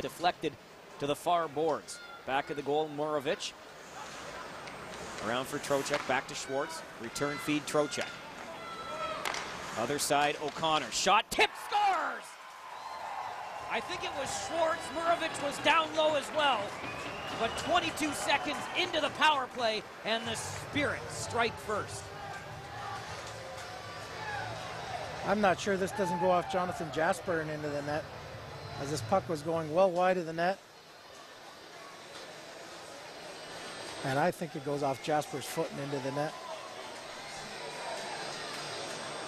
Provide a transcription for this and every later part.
deflected to the far boards. Back of the goal, Murovich. Around for Trocheck, back to Schwartz. Return feed, Trocheck. Other side, O'Connor. Shot, tip, scores! I think it was Schwartz. Murovich was down low as well. But 22 seconds into the power play, and the Spirit strike first. I'm not sure this doesn't go off Jonathan Jasper and into the net as this puck was going well wide of the net. And I think it goes off Jasper's foot and into the net.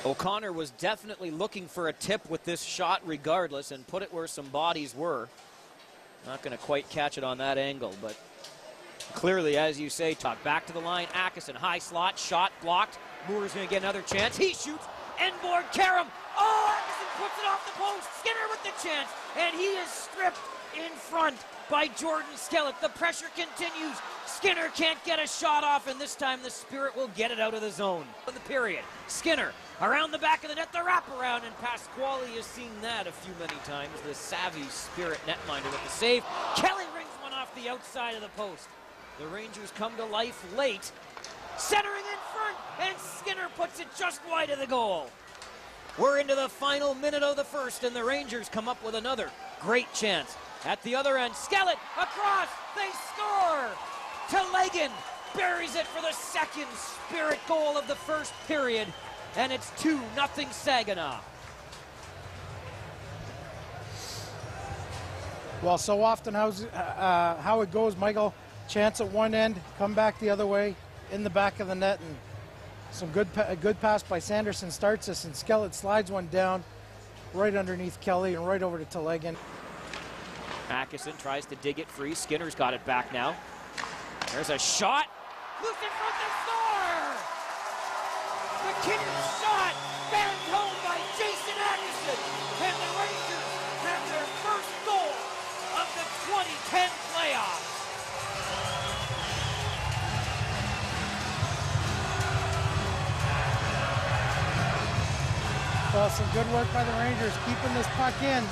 O'Connor was definitely looking for a tip with this shot regardless and put it where some bodies were. Not going to quite catch it on that angle, but clearly, as you say, talk back to the line. Akeson, high slot, shot blocked. Moore's going to get another chance. He shoots. Enborg, Karam. Puts it off the post. Skinner with the chance, and he is stripped in front by Jordan Skellett. The pressure continues. Skinner can't get a shot off, and this time the Spirit will get it out of the zone. In the period, Skinner around the back of the net, the wraparound, and Pasquale has seen that a few many times. The savvy Spirit netminder with the save. Kelly rings one off the outside of the post. The Rangers come to life late, centering in front, and Skinner puts it just wide of the goal. We're into the final minute of the first, and the Rangers come up with another great chance. At the other end, Skellett across, they score! Telegin buries it for the second Spirit goal of the first period, and it's 2 nothing Saginaw. Well, so often how's, uh, how it goes, Michael. Chance at one end, come back the other way, in the back of the net, and some good a good pass by Sanderson starts us, and Skellett slides one down right underneath Kelly and right over to Telegin. Akeson tries to dig it free. Skinner's got it back now. There's a shot. Loose in front to score! MacKinnon shot banged home by Jason Akeson. Well, some good work by the Rangers keeping this puck in.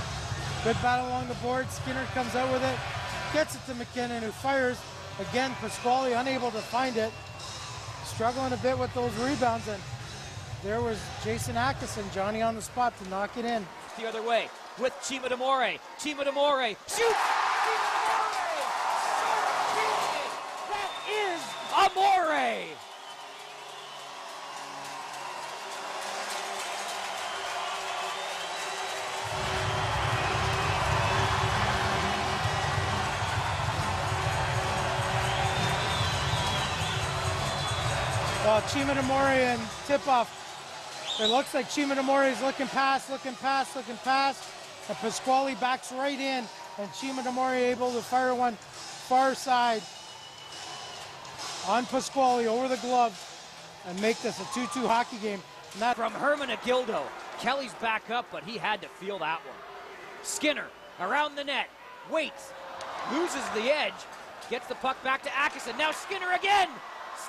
Good battle along the board. Skinner comes out with it, gets it to MacKinnon, who fires. Again, Pasquale unable to find it. Struggling a bit with those rebounds, and there was Jason Atkinson, Johnny on the spot to knock it in. The other way with Cimadamore. Chima Demore shoots! Chima Demore! That is Amore! Well, Cimadamore and Tipoff. It looks like Cimadamore is looking past, looking past, looking past. And Pasquale backs right in. And Cimadamore able to fire one far side on Pasquale over the glove and make this a 2-2 hockey game. That from Hermenegildo. Kelly's back up, but he had to feel that one. Skinner around the net, waits, loses the edge, gets the puck back to Akeson. Now Skinner again.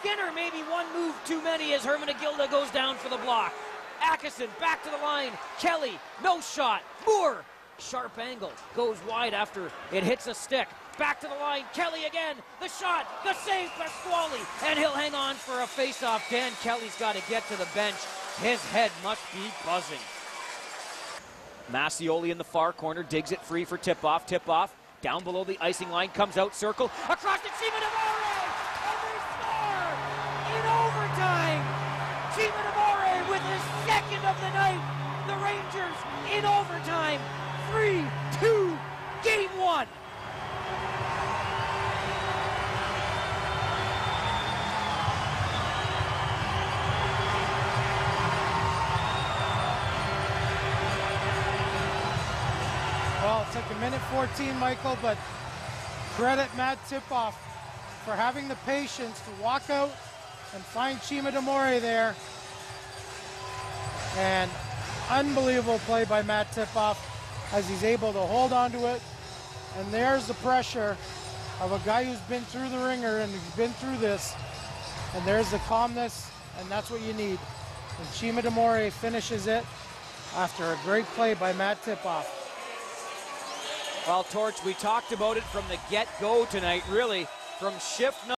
Skinner maybe one move too many as Herman Hermenegildo goes down for the block. Akeson back to the line. Kelly, no shot. Moore, sharp angle, goes wide after it hits a stick. Back to the line. Kelly again. The shot. The save. Pasquale. And he'll hang on for a faceoff. Dan Kelly's got to get to the bench. His head must be buzzing. Mascioli in the far corner digs it free for Tipoff. Tip off. Down below the icing line. Comes out circle. Across to Cimadamore. Rangers in overtime. 3 2 game one. Well, it took a minute 14, Michael, but credit Matt Tipoff for having the patience to walk out and find Cimadamore there. And unbelievable play by Matt Tipoff as he's able to hold on to it. And there's the pressure of a guy who's been through the ringer and who's been through this. And there's the calmness, and that's what you need. And Cimadamore finishes it after a great play by Matt Tipoff. Well, Torch, we talked about it from the get go tonight, really, from shift number.